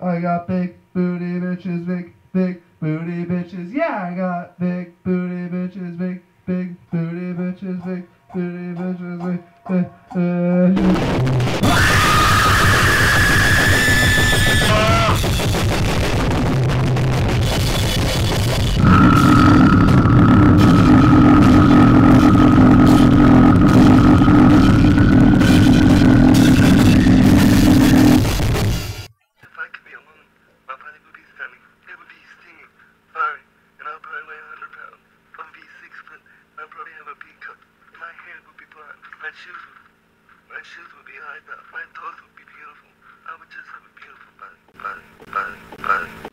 I got big booty bitches, big, big booty bitches. Yeah, I got big booty bitches, big, big booty bitches, big booty bitches, big, big bitches. Shoes my shoes would be high top. My toes would be beautiful. I would just have a beautiful body, body, body, body.